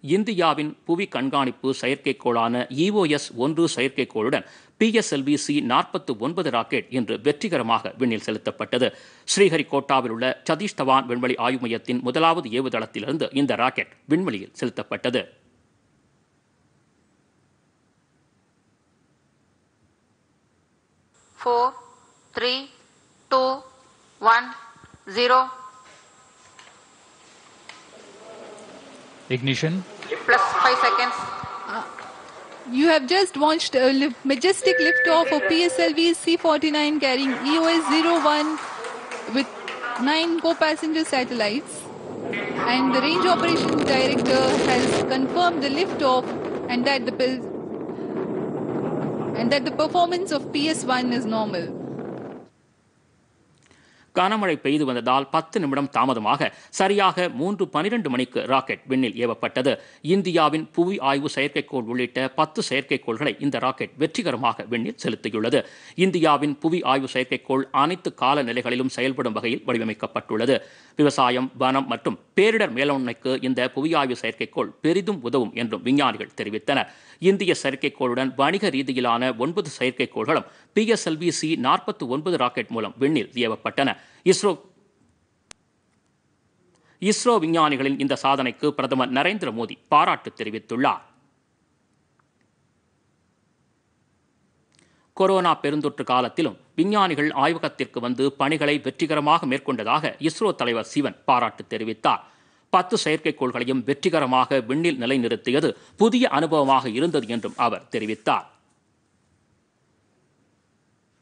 இந்தியாவின் புவி கண்காணிப்பு செயற்கைக்கோளான இஓஎஸ் ஒன்று செயற்கைக்கோளுடன் பிஎஸ்எல்வி சி நாற்பத்து ஒன்பது ராக்கெட் இன்று வெற்றிகரமாக விண்ணில் செலுத்தப்பட்டது. ஸ்ரீஹரிகோட்டாவில் உள்ள சதீஷ் தவான் விண்வெளி ஆய்வு மையத்தின் முதலாவது ஏவுதளத்திலிருந்து இந்த ராக்கெட் விண்வெளியில் செலுத்தப்பட்டது. Four three two one zero Ignition. plus five seconds. Uh, you have just launched a li- majestic liftoff of PSLV C-49 carrying EOS-01 with nine co-passenger satellites. And the range operations director has confirmed the liftoff and that the pil- and that the performance of PS-1 is normal. கனமழை பெய்து வந்ததால் பத்து நிமிடம் தாமதமாக சரியாக மூன்று பனிரெண்டு மணிக்கு ராக்கெட் விண்ணில் ஏவப்பட்டது. இந்தியாவின் புவி ஆய்வு செயற்கைக்கோள் உள்ளிட்ட பத்து செயற்கைக்கோள்களை இந்த ராக்கெட் வெற்றிகரமாக விண்ணில் செலுத்தியுள்ளது. இந்தியாவின் புவி ஆய்வு செயற்கைக்கோள் அனைத்து காலநிலைகளிலும் செயல்படும் வகையில் வடிவமைக்கப்பட்டுள்ளது. விவசாயம் வனம் மற்றும் பேரிடர் மேலாண்மைக்கு இந்த புவியாய்வு செயற்கைக்கோள் பெரிதும் உதவும் என்றும் விஞ்ஞானிகள் தெரிவித்தனர். இந்திய செயற்கைக்கோளுடன் வணிக ரீதியிலான ஒன்பது செயற்கைக்கோள்களும் பிஎஸ்எல்வி சி நாற்பத்தி ஒன்பது ராக்கெட் மூலம் விண்ணில் ஏவப்பட்டன இஸ்ரோ இஸ்ரோ விஞ்ஞானிகளின் இந்த சாதனைக்கு பிரதமர் நரேந்திர மோடி பாராட்டு தெரிவித்துள்ளார். கொரோனா பெருந்தொற்று காலத்திலும் விஞ்ஞானிகள் ஆய்வகத்திற்கு வந்து பணிகளை வெற்றிகரமாக மேற்கொண்டதாக இஸ்ரோ தலைவர் சிவன் பாராட்டு தெரிவித்தார். பத்து செயற்கைக்கோள்களையும் வெற்றிகரமாக விண்ணில் நிலைநிறுத்தியது புதிய அனுபவமாக இருந்தது என்றும் அவர் தெரிவித்தார்.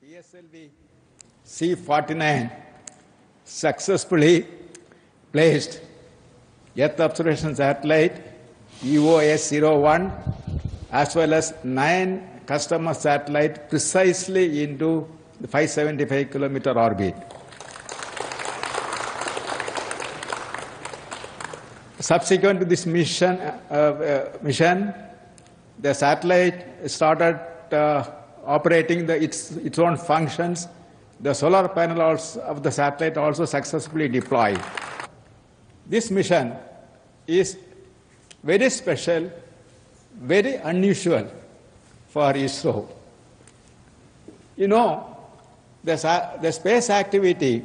PSLV C-49 successfully placed Earth Observation Satellite EOS-01 as well as nine customer satellite precisely into the 575 kilometer orbit. Subsequent to this mission, uh, uh, mission, the satellite started uh, operating the, its, its own functions. The solar panel also, of the satellite also successfully deployed. This mission is very special, very unusual for ISRO. You know, the, the space activity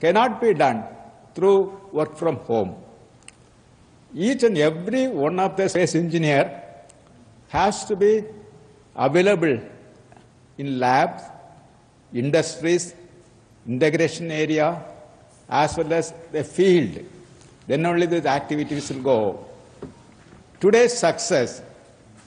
cannot be done through work from home. Each and every one of the space engineer has to be available in labs, industries, integration area, as well as the field. Then only the activities will go. Today's success,